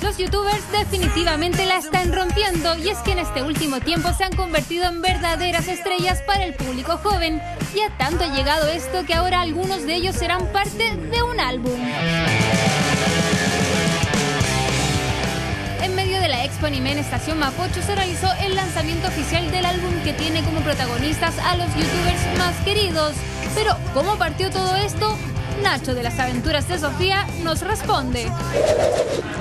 Los youtubers definitivamente la están rompiendo y es que en este último tiempo se han convertido en verdaderas estrellas para el público joven y a tanto ha llegado esto que ahora algunos de ellos serán parte de un álbum. En Estación Mapocho se realizó el lanzamiento oficial del álbum que tiene como protagonistas a los youtubers más queridos. Pero, ¿cómo partió todo esto? Nacho de las aventuras de Sofía nos responde.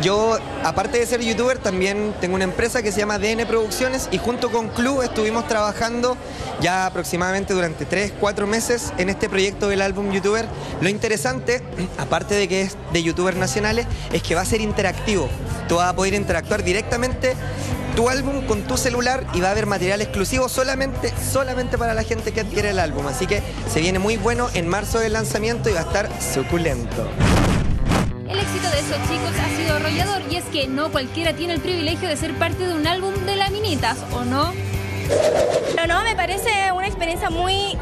Yo, aparte de ser youtuber, también tengo una empresa que se llama DN Producciones y junto con Club estuvimos trabajando ya aproximadamente durante 3, 4 meses en este proyecto del álbum youtuber. Lo interesante, aparte de que es de youtubers nacionales, es que va a ser interactivo. Tú vas a poder interactuar directamente tu álbum con tu celular y va a haber material exclusivo solamente, solamente para la gente que adquiere el álbum. Así que se viene muy bueno en marzo del lanzamiento y va a estar suculento. El éxito de esos chicos ha sido arrollador y es que no cualquiera tiene el privilegio de ser parte de un álbum de laminitas, ¿o no? Pero no, me parece una experiencia muy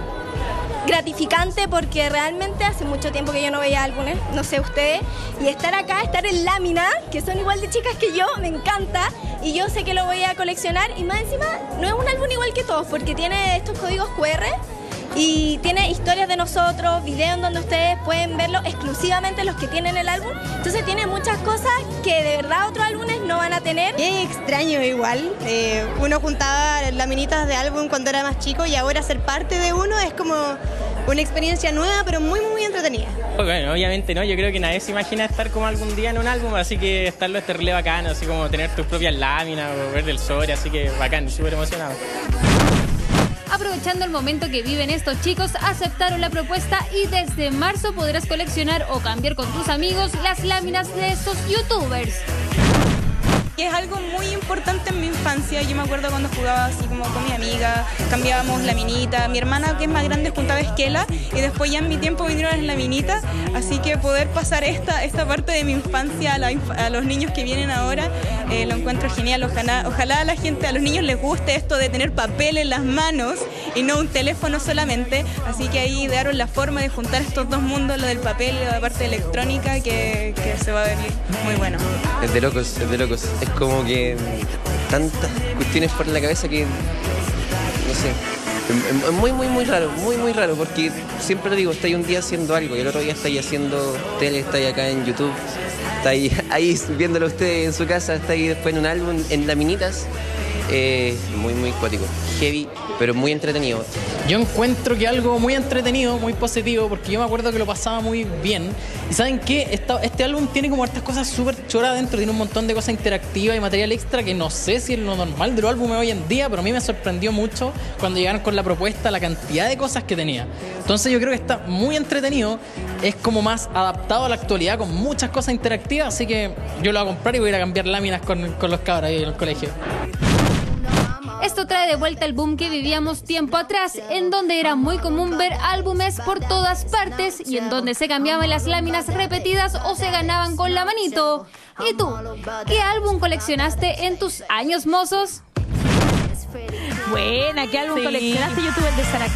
gratificante porque realmente hace mucho tiempo que yo no veía álbumes, no sé ustedes, y estar acá, estar en lámina, que son igual de chicas que yo, me encanta, y yo sé que lo voy a coleccionar, y más encima no es un álbum igual que todos, porque tiene estos códigos QR y tiene historias de nosotros, videos donde ustedes pueden verlo exclusivamente los que tienen el álbum. Entonces tiene muchas cosas que de verdad no van a tener. Es extraño igual. Eh, uno juntaba laminitas de álbum cuando era más chico y ahora ser parte de uno es como una experiencia nueva, pero muy, muy entretenida. Bueno, obviamente no, yo creo que nadie se imagina estar como algún día en un álbum, así que estarlo es terrible bacano, así como tener tus propias láminas o ver del sobre, así que bacán, súper emocionado. Aprovechando el momento que viven estos chicos, aceptaron la propuesta y desde marzo podrás coleccionar o cambiar con tus amigos las láminas de estos youtubers es algo muy importante en mi infancia. Yo me acuerdo cuando jugaba así como con mi amiga, cambiábamos la minita. Mi hermana, que es más grande, juntaba esquela y después ya en mi tiempo vinieron las laminitas. Así que poder pasar esta, esta parte de mi infancia a, los niños que vienen ahora, eh, lo encuentro genial. Ojalá, ojalá a la gente, a los niños les guste esto de tener papel en las manos y no un teléfono solamente. Así que ahí idearon la forma de juntar estos dos mundos, lo del papel y la parte electrónica, que, se va a ver muy bueno. Es de locos, es de locos como que tantas cuestiones por la cabeza que, no sé, es muy, muy, muy raro, muy, muy raro, porque siempre lo digo, estáis un día haciendo algo y el otro día estáis haciendo tele, estáis acá en YouTube, estáis ahí viéndolo ustedes en su casa, estáis después en un álbum, en laminitas, eh, muy, muy cuático, heavy, pero muy entretenido. Yo encuentro que algo muy entretenido, muy positivo, porque yo me acuerdo que lo pasaba muy bien. Y saben qué, este álbum tiene como estas cosas súper choras dentro, tiene un montón de cosas interactivas y material extra que no sé si es lo normal de los álbumes hoy en día, pero a mí me sorprendió mucho cuando llegaron con la propuesta, la cantidad de cosas que tenía. Entonces yo creo que está muy entretenido, es como más adaptado a la actualidad con muchas cosas interactivas, así que yo lo voy a comprar y voy a ir a cambiar láminas con, con los cabros ahí en el colegio. Esto trae de vuelta el boom que vivíamos tiempo atrás, en donde era muy común ver álbumes por todas partes y en donde se cambiaban las láminas repetidas o se ganaban con la manito. ¿Y tú? ¿Qué álbum coleccionaste en tus años mozos? Buena, ¿qué álbum coleccionaste? Yo tuve el de Sarah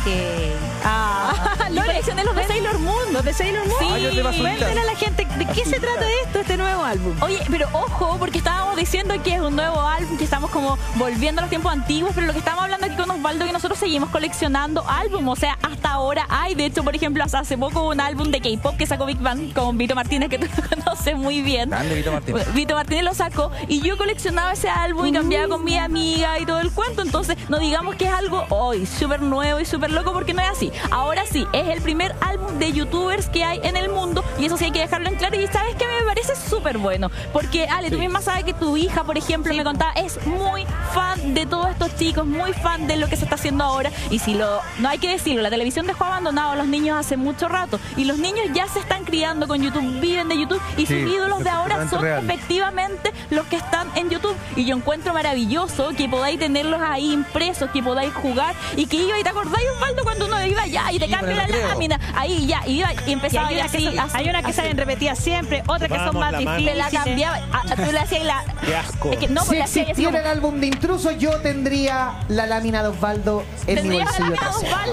la colección de los de Sailor Moon, los de Sailor Moon. Sí, cuéntenle a la gente de qué se trata esto, este nuevo álbum. Oye, pero ojo, porque estábamos diciendo que es un nuevo álbum, que estamos como volviendo a los tiempos antiguos, pero lo que estamos hablando aquí con Osvaldo es que nosotros seguimos coleccionando álbumes, o sea, hasta ahora hay, de hecho, por ejemplo, hace poco un álbum de K-pop que sacó Big Bang con Vito Martínez, que tú conoces muy bien. Grande Vito Martínez. Vito Martínez lo sacó y yo coleccionaba ese álbum y cambiaba con mi amiga y todo el cuento, entonces no digamos que es algo hoy súper nuevo y súper loco porque no es así. Ahora sí, es el primer álbum de youtubers que hay en el mundo y eso sí hay que dejarlo en claro. Y sabes que me parece súper bueno, porque Ale, tú misma sabes que tu hija, por ejemplo, me contaba, es muy fan de todos estos chicos, muy fan de lo que se está haciendo ahora. Y si lo, no hay que decirlo, la televisión dejó abandonado a los niños hace mucho rato y los niños ya se están criando con YouTube, viven de YouTube y sus ídolos de ahora son efectivamente los que están en YouTube. Y yo encuentro maravilloso que podáis tenerlos ahí impresos esos que podáis jugar y que iba y te acordáis, Osvaldo, cuando uno iba ya y te cambia la lámina. Ahí ya, iba y Y empezaba hay y unas que, así, son- así, hay unas que así. salen repetidas siempre, otras que son más la difíciles. La cambiaba, ah, tú le hacías la. Qué asco. Es que no, si pues existiera como- el álbum de intrusos, yo tendría la lámina de Osvaldo en mi bolsillo.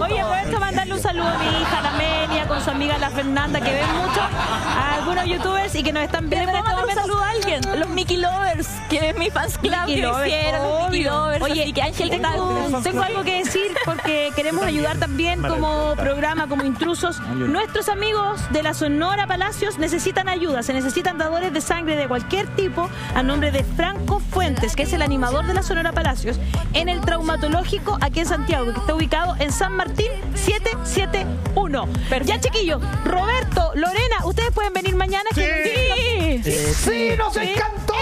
Oye, por esto mandarle un saludo a mi hija, la Menia, con su amiga la Fernanda, que ven mucho a algunos youtubers y que nos están viendo en este un saludo a alguien, los Mickey Lovers, que es mi fans club Mickey que Lovers, hicieron, los Mickey. Lovers. Oye, así que Ángel, ¿qué tengo, tal? tengo algo que decir porque queremos ayudar también como programa, como intrusos. Nuestros amigos de la Sonora Palacios necesitan ayuda, se necesitan dadores de sangre de cualquier tipo a nombre de Franco Fuentes, que es el animador de la Sonora Palacios, en el traumatológico aquí en Santiago, que está ubicado en San Martín 771. Ya chiquillos, Roberto, Lorena, ustedes pueden venir mañana. que- Sí, nos encantó.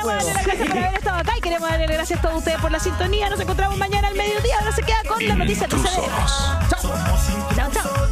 Queremos darle las gracias por haber estado acá y queremos darle las gracias a todos ustedes por la sintonía. Nos encontramos mañana al mediodía. Ahora se queda con la noticia. Chao, chao.